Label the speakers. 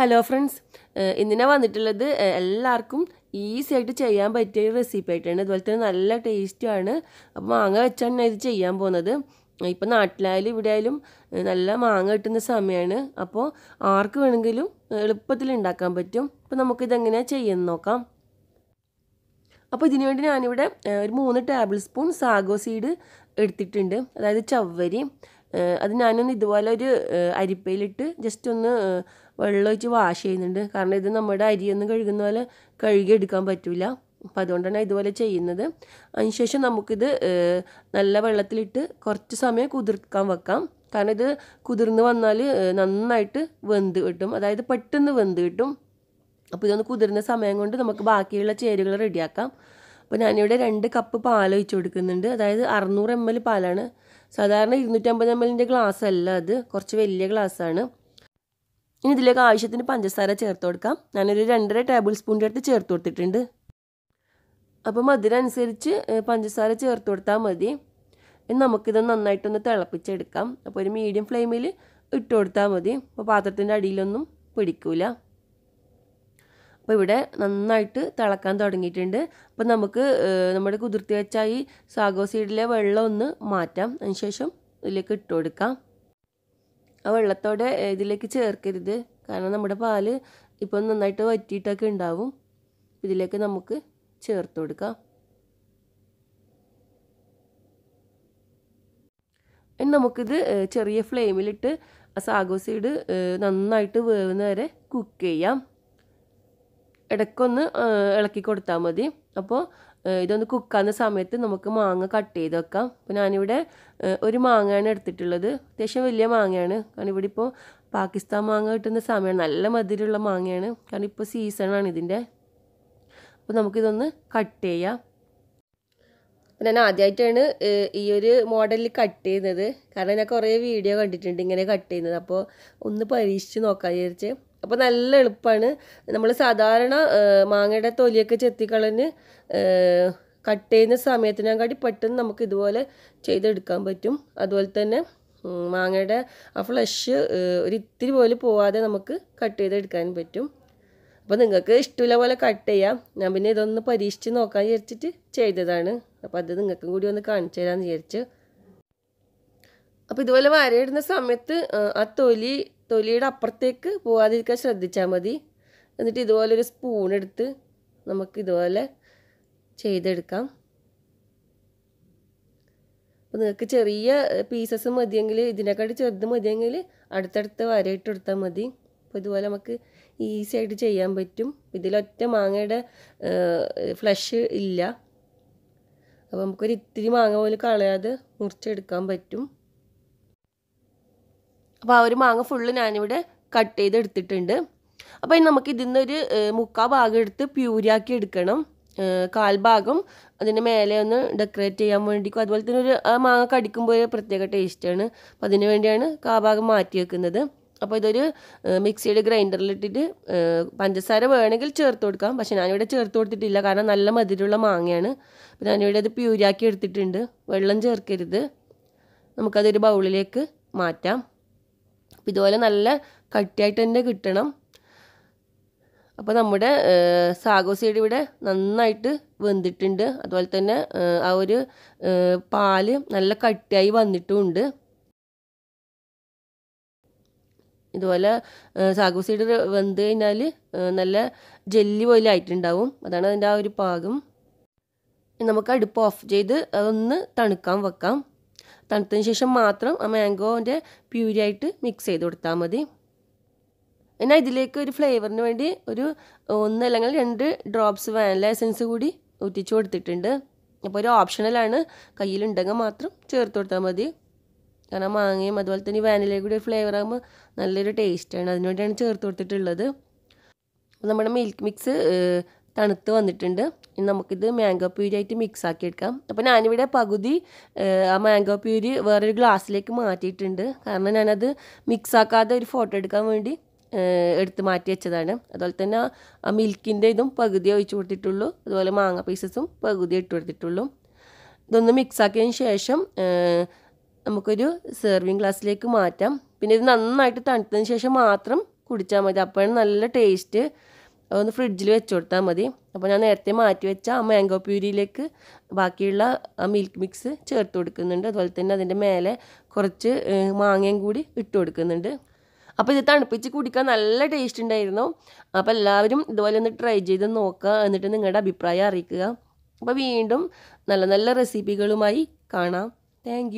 Speaker 1: Hello friends ഇന്നിനാ വന്നിട്ടുള്ളത് എല്ലാവർക്കും easy ആയിട്ട് ചെയ്യാൻ പറ്റിയ ഒരു റെസിപ്പി ആയിട്ടാണ്. അതുപോലെ തന്നെ നല്ല ടേസ്റ്റുമാണ് അപ്പോൾ മാങ്ങ വെച്ചാണ് ഞാൻ ഇത് ചെയ്യാൻ പോകുന്നത്. ഇപ്പം നാട്ടിലായാലും ഇവിടെ ആയാലും നല്ല മാങ്ങ കിട്ടുന്ന സമയമാണ് അപ്പോൾ ആർക്ക് വേണമെങ്കിലും എളുപ്പത്തിൽ ഉണ്ടാക്കാൻ പറ്റും. അപ്പോൾ നമുക്കിതെങ്ങനെയാണ് ചെയ്യുന്നത് നോക്കാം. അപ്പോൾ ഇതിനു വേണ്ടി ഞാനിവിടെ ഒരു മൂന്ന് ടേബിൾ സ്പൂൺ സാഗോ സീഡ് എടുത്തിട്ടുണ്ട്. അതായത് ചവ്വരി. അത് ഞാനൊന്ന് ഇതുപോലെ ഒരു അരിപ്പയിലിട്ട് ജസ്റ്റ് ഒന്ന് ഏഹ്, വെള്ളം ഒഴിച്ച് വാഷ് ചെയ്യുന്നുണ്ട്. കാരണം ഇത് നമ്മുടെ അരിയൊന്നും കഴുകുന്ന പോലെ കഴുകിയെടുക്കാൻ പറ്റില്ല അപ്പോൾ അതുകൊണ്ടാണ് ഇതുപോലെ ചെയ്യുന്നത്. അതിനുശേഷം നമുക്കിത് നല്ല വെള്ളത്തിലിട്ട് കുറച്ച് സമയം കുതിർക്കാൻ വെക്കാം. കാരണം ഇത് കുതിർന്ന് വന്നാൽ നന്നായിട്ട് വെന്ത് കിട്ടും. അതായത് പെട്ടെന്ന് വെന്ത് കിട്ടും. അപ്പോൾ ഇതൊന്ന് കുതിർന്ന സമയം കൊണ്ട് നമുക്ക് ബാക്കിയുള്ള ചേരുകൾ റെഡിയാക്കാം. അപ്പോൾ ഞാനിവിടെ രണ്ട് കപ്പ് പാൽ ഒഴിച്ച് കൊടുക്കുന്നുണ്ട്. അതായത് അറുന്നൂറ് എം എൽ പാലാണ്. സാധാരണ ഇരുന്നൂറ്റമ്പത് എം എല്ലിന്റെ ഗ്ലാസ് അല്ല അത്. കുറച്ച് വലിയ ഗ്ലാസ്സാണ് ഇനി ഇതിലേക്ക് ആവശ്യത്തിന് പഞ്ചസാര ചേർത്ത് കൊടുക്കാം. ഞാനൊരു രണ്ടര ടേബിൾ സ്പൂണിന്റെ അടുത്ത് ചേർത്ത് കൊടുത്തിട്ടുണ്ട്. അപ്പോൾ മധുരം അനുസരിച്ച് പഞ്ചസാര ചേർത്ത് കൊടുത്താൽ മതി. നമുക്കിത് നന്നായിട്ടൊന്ന് തിളപ്പിച്ചെടുക്കാം. അപ്പോൾ ഒരു മീഡിയം ഫ്ലെയിമിൽ ഇട്ട് കൊടുത്താൽ മതി. അപ്പോൾ പാത്രത്തിന്റെ അടിയിലൊന്നും പിടിക്കൂല. അപ്പോൾ ഇവിടെ നന്നായിട്ട് തിളക്കാൻ തുടങ്ങിയിട്ടുണ്ട്. അപ്പോൾ നമുക്ക് നമ്മുടെ കുതിർത്തി വെച്ച ഈ സാഗോ സീഡിലെ വെള്ളം ഒന്ന് മാറ്റാം. അതിനുശേഷം ഇതിലേക്ക് ഇട്ട് കൊടുക്കാം. ആ വെള്ളത്തോടെ ഇതിലേക്ക് ചേർക്കരുത്. കാരണം നമ്മുടെ പാൽ ഇപ്പം നന്നായിട്ട് വറ്റിയിട്ടൊക്കെ ഉണ്ടാവും. ഇതിലേക്ക് നമുക്ക് ചേർത്ത് കൊടുക്കാം. ഇനി നമുക്കിത് ചെറിയ ഫ്ലെയിമിലിട്ട് ആ സാഗോ സീഡ് നന്നായിട്ട് വേവുന്ന വരെ കുക്ക് ചെയ്യാം. ഇടയ്ക്കൊന്ന് ഇളക്കി കൊടുത്താൽ മതി. അപ്പോൾ ഇതൊന്ന് കുക്കാവുന്ന സമയത്ത് നമുക്ക് മാങ്ങ കട്ട് ചെയ്ത് വെക്കാം. അപ്പോൾ ഞാനിവിടെ ഒരു മാങ്ങയാണ് എടുത്തിട്ടുള്ളത്. അത്യാവശ്യം വലിയ മാങ്ങയാണ്. കാരണം ഇവിടെ ഇപ്പോൾ പാകിസ്ഥാൻ മാങ്ങ കിട്ടുന്ന സമയമാണ് നല്ല മധുരമുള്ള മാങ്ങയാണ്. കാരണം ഇപ്പോൾ സീസണാണ് ഇതിന്റെ അപ്പോൾ നമുക്കിതൊന്ന് കട്ട് ചെയ്യാം. ഞാൻ ആദ്യമായിട്ടാണ് ഈ ഒരു മോഡലിൽ കട്ട് ചെയ്യുന്നത്. കാരണം ഞാൻ കുറേ വീഡിയോ കണ്ടിട്ടുണ്ട് ഇങ്ങനെ കട്ട് ചെയ്യുന്നത്. അപ്പോൾ ഒന്ന് പരീക്ഷിച്ച് നോക്കാൻ വിചാരിച്ച്. അപ്പോൾ നല്ല എളുപ്പമാണ് നമ്മൾ സാധാരണ മാങ്ങയുടെ തൊലിയൊക്കെ ചെത്തിക്കളഞ്ഞ് കട്ട് ചെയ്യുന്ന സമയത്തിനെക്കാട്ടി പെട്ടെന്ന് നമുക്ക് ഇതുപോലെ ചെയ്തെടുക്കാൻ പറ്റും. അതുപോലെ തന്നെ മാങ്ങയുടെ ആ ഫ്ലഷ് ഒരു ഇത്തിരി പോലും പോവാതെ നമുക്ക് കട്ട് ചെയ്തെടുക്കാൻ പറ്റും. അപ്പോൾ നിങ്ങൾക്ക് ഇഷ്ടമുള്ള പോലെ കട്ട് ചെയ്യാം. ഞാൻ പിന്നെ ഇതൊന്ന് പരീക്ഷിച്ച് നോക്കാൻ വിചാരിച്ചിട്ട് ചെയ്തതാണ്. അപ്പോൾ അത് നിങ്ങൾക്കും കൂടി ഒന്ന് കാണിച്ചു തരാമെന്ന് വിചാരിച്ച്. അപ്പോൾ ഇതുപോലെ വരയിടുന്ന സമയത്ത് ആ തൊലി തൊലിയുടെ അപ്പുറത്തേക്ക് പോകാതിരിക്കാൻ ശ്രദ്ധിച്ചാൽ മതി. എന്നിട്ട് ഇതുപോലെ ഒരു സ്പൂൺ എടുത്ത് നമുക്ക് ഇതുപോലെ ചെയ്തെടുക്കാം. അപ്പോൾ നിങ്ങൾക്ക് ചെറിയ പീസസ് മതിയെങ്കിൽ ഇതിനെക്കാട്ടി ചെറുത് മതിയെങ്കിൽ അടുത്തടുത്ത് വരയിട്ട് കൊടുത്താൽ മതി. അപ്പോൾ ഇതുപോലെ നമുക്ക് ഈസി ആയിട്ട് ചെയ്യാൻ പറ്റും. ഇതിലൊറ്റ മാങ്ങയുടെ ഫ്ലഷ് ഇല്ല. അപ്പോൾ നമുക്കൊരു ഇത്തിരി മാങ്ങ പോലും കളയാതെ മുറിച്ചെടുക്കാൻ പറ്റും. അപ്പോൾ ആ ഒരു മാങ്ങ ഫുള്ള് ഞാനിവിടെ കട്ട് ചെയ്ത് എടുത്തിട്ടുണ്ട് അപ്പോൾ ഇനി നമുക്ക് ഇതിൽ നിന്നൊരു മുക്കാ ഭാഗം എടുത്ത് പ്യൂരിയാക്കി എടുക്കണം. കാൽഭാഗം കാൽ ഭാഗം അതിന്റെ മേലെ ഒന്ന് ഡെക്കറേറ്റ് ചെയ്യാൻ വേണ്ടിക്കും. അതുപോലെ തന്നെ ഒരു ആ മാങ്ങ കടിക്കുമ്പോൾ ഒരു പ്രത്യേക ടേസ്റ്റാണ് അപ്പോൾ അതിന് വേണ്ടിയാണ് കാ ഭാഗം മാറ്റി വെക്കുന്നത്. അപ്പോൾ ഇതൊരു മിക്സിയുടെ ഗ്രൈൻഡറിൽ ഇട്ടിട്ട് പഞ്ചസാര വേണമെങ്കിൽ ചേർത്ത് കൊടുക്കാം. പക്ഷേ ഞാനിവിടെ ചേർത്ത് കൊടുത്തിട്ടില്ല. കാരണം നല്ല മധുരമുള്ള മാങ്ങയാണ്. അപ്പോൾ ഞാനിവിടെ അത് പ്യൂരിയാക്കി എടുത്തിട്ടുണ്ട്. വെള്ളം ചേർക്കരുത്. നമുക്കതൊരു ബൗളിലേക്ക് മാറ്റാം. അപ്പോൾ ഇതുപോലെ നല്ല കട്ടിയായിട്ട് തന്നെ കിട്ടണം. അപ്പോൾ നമ്മുടെ സാഗോസിയുടെ ഇവിടെ നന്നായിട്ട് വെന്തിട്ടുണ്ട്. അതുപോലെ തന്നെ ആ ഒരു പാൽ നല്ല കട്ടിയായി വന്നിട്ടുമുണ്ട്. ഇതുപോലെ സാഗോസിയുടെ വെന്ത് കഴിഞ്ഞാൽ നല്ല ജെല്ലി പോലെ ആയിട്ടുണ്ടാവും. അതാണ് അതിന്റെ ആ ഒരു പാകം. നമുക്ക് അടുപ്പ് ഓഫ് ചെയ്ത് അതൊന്ന് തണുക്കാൻ വെക്കാം. തണുത്തതിന് ശേഷം മാത്രം ആ മാംഗോന്റെ പ്യൂരിയായിട്ട് മിക്സ് ചെയ്ത് കൊടുത്താൽ മതി. എന്നാൽ ഇതിലേക്ക് ഒരു ഫ്ലേവറിന് വേണ്ടി ഒരു ഒന്ന് അല്ലെങ്കിൽ രണ്ട് ഡ്രോപ്സ് വാനില എസൻസ് കൂടി ഊറ്റിച്ച് കൊടുത്തിട്ടുണ്ട്. അപ്പോൾ ഒരു ഓപ്ഷണലാണ് കയ്യിലുണ്ടെങ്കിൽ മാത്രം ചേർത്ത് കൊടുത്താൽ മതി. കാരണം മാങ്ങയും അതുപോലെ തന്നെ വാനില കൂടി ഫ്ലേവർ ആകുമ്പോൾ നല്ലൊരു ടേസ്റ്റാണ് അതിനുവേണ്ടിയാണ് ചേർത്ത് കൊടുത്തിട്ടുള്ളത്. നമ്മുടെ മിൽക്ക് മിക്സ് തണുത്ത് വന്നിട്ടുണ്ട്. ഇനി നമുക്കിത് മാംഗോ പ്യൂരി ആയിട്ട് മിക്സ് ആക്കി എടുക്കാം. അപ്പോൾ ഞാനിവിടെ പകുതി ആ മാംഗോ പ്യൂരി വേറൊരു ഗ്ലാസ്സിലേക്ക് മാറ്റിയിട്ടുണ്ട്. കാരണം ഞാനത് മിക്സ് ആക്കാതെ ഒരു ഫോട്ടോ എടുക്കാൻ വേണ്ടി എടുത്ത് മാറ്റി വെച്ചതാണ്. അതുപോലെ തന്നെ ആ മിൽക്കിന്റെ ഇതും പകുതി ഒഴിച്ചു കൊടുത്തിട്ടുള്ളൂ. അതുപോലെ മാങ്ങ പീസസും പകുതി ഇട്ട് കൊടുത്തിട്ടുള്ളൂ. ഇതൊന്ന് മിക്സ് ആക്കിയതിന് ശേഷം നമുക്കൊരു സെർവിങ് ഗ്ലാസ്സിലേക്ക് മാറ്റാം. പിന്നെ ഇത് നന്നായിട്ട് തണുത്തതിന് ശേഷം മാത്രം കുടിച്ചാൽ മതി. അപ്പോഴാണ് നല്ല ടേസ്റ്റ് ഒന്ന് ഫ്രിഡ്ജിൽ വെച്ച് കൊടുത്താൽ മതി. അപ്പോൾ ഞാൻ നേരത്തെ മാറ്റി വെച്ച ആ മാംഗോ പ്യൂരിയിലേക്ക് ബാക്കിയുള്ള ആ മിൽക്ക് മിക്സ് ചേർത്ത് കൊടുക്കുന്നുണ്ട്. അതുപോലെ തന്നെ അതിന്റെ മേലെ കുറച്ച് മാങ്ങയും കൂടി ഇട്ട് കൊടുക്കുന്നുണ്ട്. അപ്പോൾ ഇത് തണുപ്പിച്ച് കുടിക്കാൻ നല്ല ടേസ്റ്റ് ഉണ്ടായിരുന്നു. അപ്പോൾ എല്ലാവരും ഇതുപോലെ ഒന്ന് ട്രൈ ചെയ്ത് നോക്കുക എന്നിട്ട് നിങ്ങളുടെ അഭിപ്രായം അറിയിക്കുക. അപ്പോൾ വീണ്ടും നല്ല നല്ല റെസിപ്പികളുമായി കാണാം. താങ്ക്